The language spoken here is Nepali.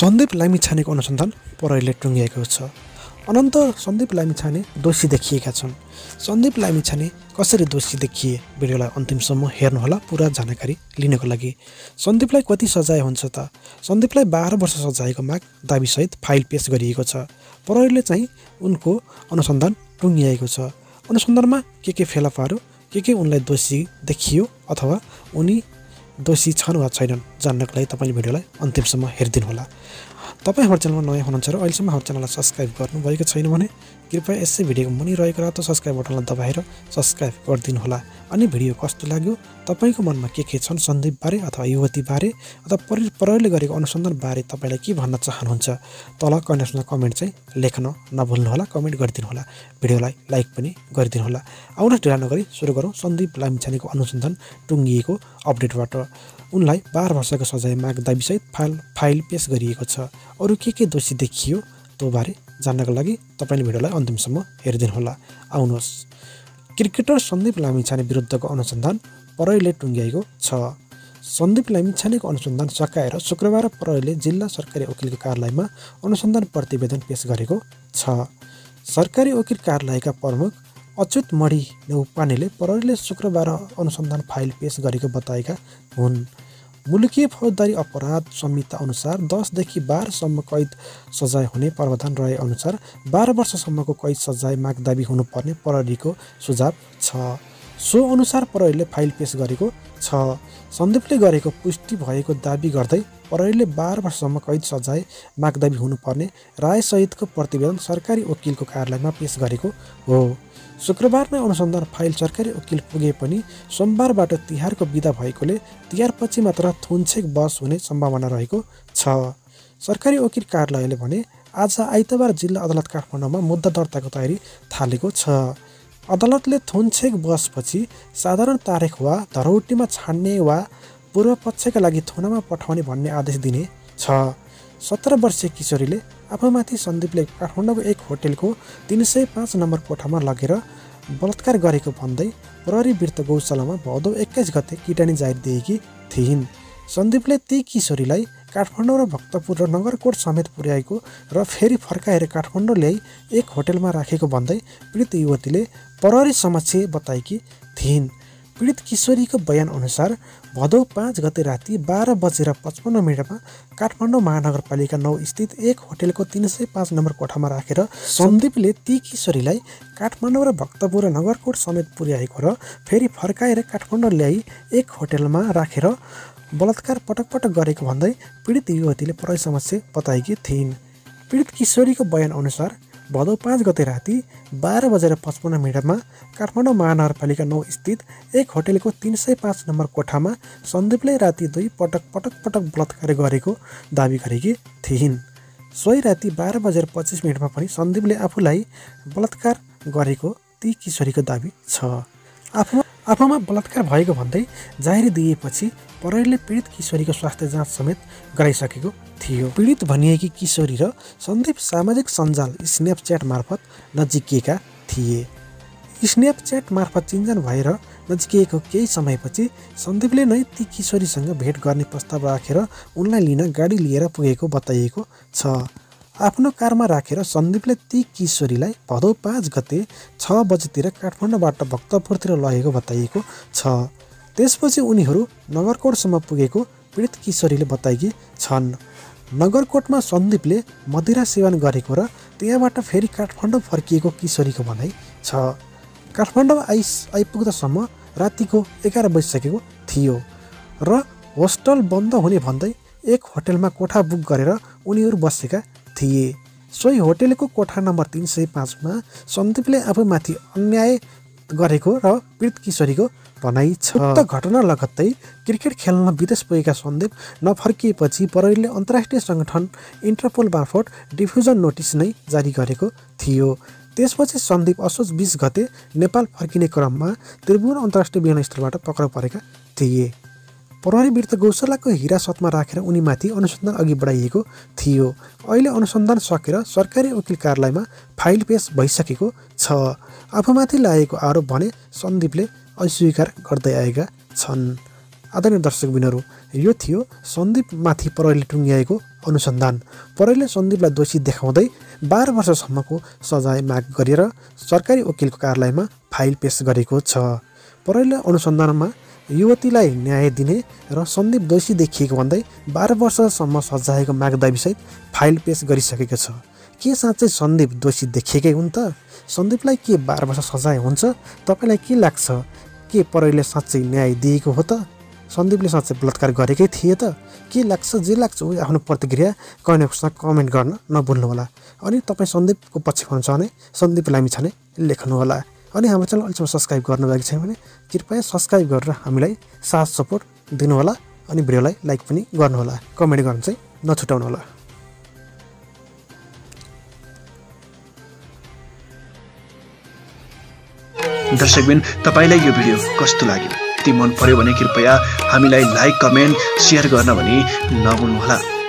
सन्दीप लामिछानेको अनुसन्धान प्रहरीले टुङ्गिएको छ। अनन्त सन्दीप लामिछाने दोषी देखिएका छन्। सन्दीप लामिछाने कसरी दोषी देखिए? भिडियोलाई अन्तिमसम्म हेर्नुहोला पुरा जानकारी लिनको लागि। सन्दीपलाई कति सजाय हुन्छ त? सन्दीपलाई बाह्र वर्ष सजायको माग दाबीसहित फाइल पेस गरिएको छ। प्रहरीले चाहिँ उनको अनुसन्धान टुङ्गिएको छ। अनुसन्धानमा के के फेला पार्यो के के उनलाई दोषी देखियो अथवा उनी दोषी छन् वा छैनन् जान्नको लागि तपाईँले भिडियोलाई अन्तिमसम्म हेरिदिनुहोला। तपाईँ हाम्रो च्यानलमा नयाँ हुनुहुन्छ र अहिलेसम्म हाम्रो च्यानललाई सब्सक्राइब गर्नुभएको छैन भने कृपया यसै भिडियोको मुनि रहेको रातो सब्सक्राइब बटनलाई दबाएर सब्सक्राइब गरिदिनुहोला। अनि भिडियो कस्तो लाग्यो तपाईँको मनमा के के छन् सन्दीपबारे अथवा युवतीबारे अथवा परि प्रहरीले गरेको अनुसन्धानबारे तपाईँलाई के भन्न चाहनुहुन्छ? तल कन्यासमा कमेन्ट चाहिँ लेख्न नभुल्नुहोला कमेन्ट गरिदिनुहोला। भिडियोलाई लाइक पनि गरिदिनुहोला। आउनुहोस् ढिला नगरी सुरु गरौँ सन्दीप लामिछानेको अनुसन्धान टुङ्गिएको अपडेटबाट। उनलाई बाह्र वर्षको सजाय माग दाबीसहित फाइल फाइल पेस गरिएको छ। अरू के के दोषी देखियो त्यो बारे जान्नको लागि तपाईँले भिडियोलाई अन्तिमसम्म हेरिदिनुहोला। आउनुहोस्। क्रिकेटर सन्दीप लामिछाने विरुद्धको अनुसन्धान प्रहरीले टुङ्ग्याएको छ। सन्दीप लामिछानेको अनुसन्धान सकाएर शुक्रबार प्रहरीले जिल्ला सरकारी वकिलको कार्यालयमा अनुसन्धान प्रतिवेदन पेश गरेको छ। सरकारी वकिल कार्यालयका प्रमुख अच्युत मणि नेउपानेले प्रहरीले शुक्रबार अनुसन्धान फाइल पेश गरेको बताएका हुन्। मुलुकीय फौजदारी अपराध संहिता अनुसार दसदेखि बाह्रसम्म कैद सजाय हुने प्रावधान रहे अनुसार बाह्र वर्षसम्मको कैद सजाय मागदाबी हुनुपर्ने प्रहरीको सुझाव छ। सो अनुसार प्रहरीले फाइल पेश गरेको छ। सन्दीपले गरेको पुष्टि भएको दावी गर्दै प्रहरीले बाह्र वर्षसम्म कैद सजाय मागदाबी हुनुपर्ने रायसहितको प्रतिवेदन सरकारी वकिलको कार्यालयमा पेश गरेको हो। शुक्रबार नै अनुसन्धान फाइल सरकारी वकिल पुगे पनि सोमबारबाट तिहारको बिदा भएकोले तिहारपछि मात्र थुनछेक बस हुने सम्भावना रहेको छ। सरकारी वकिल कार्यालयले भने आज आइतबार जिल्ला अदालत काठमाडौँमा मुद्दा दर्ताको तयारी थालेको छ। अदालतले थुनछेक बसपछि साधारण तारिख वा धरौटीमा छान्ने वा पूर्व पक्षका लागि थुनामा पठाउने भन्ने आदेश दिने छ। सत्र वर्षीय किशोरीले आफूमाथि सन्दीपले काठमाडौँको एक होटेलको तिन सय पाँच नम्बर कोठामा लगेर बलात्कार गरेको भन्दै प्रहरी वृत्त गौशालामा भदौ एक्काइस गते किटानी जारी दिएकी थिइन्। सन्दीपले ती किशोरीलाई काठमाडौँ र भक्तपुर र नगरकोट समेत पुर्याएको र फेरि फर्काएर काठमाडौँ ल्याई एक होटेलमा राखेको भन्दै पीडित युवतीले प्रहरी समक्ष बताएकी थिइन्। पीडित किशोरीको बयान अनुसार भदौ पाँच गते राति बाह्र बजेर पचपन्न मिनटमा काठमाडौँ महानगरपालिका नौ स्थित एक होटेलको तिन सय पाँच नम्बर कोठामा राखेर सन्दीपले ती किशोरीलाई काठमाडौँ र भक्तपुर नगरकोट समेत पुर्याएको र फेरि फर्काएर काठमाडौँ ल्याई एक होटेलमा राखेर बलात्कार पटक पटक गरेको भन्दै पीडित युवतीले प्रहरी समस्या बताएकी थिइन्। पीडित किशोरीको बयान अनुसार भदौ पाँच गते राति बाह्र बजेर पचपन्न मिनटमा काठमाडौँ महानगरपालिका नौ स्थित एक होटेलको तिन सय पाँच नम्बर कोठामा सन्दीपले राति दुई पटक पटक पटक बलात्कार गरेको दावी गरेकी थिइन्। सोही राति बाह्र बजेर पच्चिस मिनटमा पनि सन्दीपले आफूलाई बलात्कार गरेको ती किशोरीको दावी छ। आफू आफूमा बलात्कार भएको भन्दै जाहेरी दिएपछि प्रहरीले पीडित किशोरीको स्वास्थ्य जाँच समेत गराइसकेको थियो। पीडित भनिएकी किशोरी र सन्दीप सामाजिक सञ्जाल स्न्यापच्याट मार्फत नजिकिएका थिए। स्न्यापच्याट मार्फत चिन्जान भएर नजिकिएको केही समयपछि सन्दीपले नै ती किशोरीसँग भेट गर्ने प्रस्ताव राखेर उनलाई लिन गाडी लिएर पुगेको बताइएको छ। आफ्नो कारमा राखेर सन्दीपले ती किशोरीलाई भदौ पाँच गते छ बजीतिर काठमाडौँबाट भक्तपुरतिर लगेको बताइएको छ। त्यसपछि उनीहरू नगरकोटसम्म पुगेको पीडित किशोरीले बताएकी छन्। नगरकोटमा सन्दीपले मदिरा सेवन गरेको र त्यहाँबाट फेरि काठमाडौँ फर्किएको किशोरीको भनाइ छ। काठमाडौँ आइ आइपुग्दासम्म रातिको एघार बजिसकेको थियो र होस्टल बन्द हुने भन्दै एक होटेलमा कोठा बुक गरेर उनीहरू बसेका थिए। सोही होटेलको कोठा नम्बर तिन सय पाँचमा सन्दीपले आफूमाथि अन्याय गरेको र पीडित किशोरीको भनाइ छ। उक्त घटना लगत्तै क्रिकेट खेल्न विदेश पुगेका सन्दीप नफर्किएपछि प्रहरीले अन्तर्राष्ट्रिय सङ्गठन इन्टरपोल मार्फत डिफ्युजन नोटिस नै जारी गरेको थियो। त्यसपछि सन्दीप असोज बिस गते नेपाल फर्किने क्रममा त्रिभुवन अन्तर्राष्ट्रिय विमानस्थलबाट पक्राउ परेका थिए। प्रहरी वृत्त गौशालाको हिरासतमा राखेर उनीमाथि अनुसन्धान अघि बढाइएको थियो। अहिले अनुसन्धान सकेर सरकारी वकिल कार्यालयमा फाइल पेस भइसकेको छ। आफूमाथि लागेको आरोप भने सन्दीपले अस्वीकार गर्दै आएका छन्। आदरणीय दर्शकबिनहरू यो थियो सन्दीपमाथि प्रहरीले टुङ्ग्याएको अनुसन्धान। प्रहरीले सन्दीपलाई दोषी देखाउँदै बाह्र वर्षसम्मको सजाय माग गरेर सरकारी वकिलको कार्यालयमा फाइल पेस गरेको छ। प्रहरीले अनुसन्धानमा युवतीलाई न्याय दिने र सन्दीप दोषी देखिएको भन्दै बाह्र वर्षसम्म सजायको माग दाबीसहित फाइल पेस गरिसकेको छ। के साँच्चै सन्दीप दोषी देखिएकै हुन् त? सन्दीपलाई के बाह्र वर्ष सजाय हुन्छ? तपाईँलाई के लाग्छ? के प्रहरीले साँच्चै न्याय दिएको हो त? सन्दीपले साँच्चै बलात्कार गरेकै थिए त? के लाग्छ जे लाग्छ आफ्नो प्रतिक्रिया कमेन्ट बक्समा कमेन्ट गर्न नभुल्नुहोला। अनि तपाईँ सन्दीपको पछि हुनुहुन्छ भने सन्दीप लामी छाने लेख्नुहोला। अनि हाम्रो च्यानल अहिलेसम्म सब्सक्राइब गर्नुभएको छैन भने कृपया सब्सक्राइब गरेर हामीलाई साथ सपोर्ट दिनुहोला अनि भिडियोलाई लाइक पनि गर्नुहोला। कमेन्ट गर्नु चाहिँ नछुटाउनुहोला। दर्शकबिन तपाईँलाई यो भिडियो कस्तो लाग्यो? यदि मन पर्यो भने कृपया हामीलाई लाइक कमेन्ट सेयर गर्न भने नभुल्नुहोला।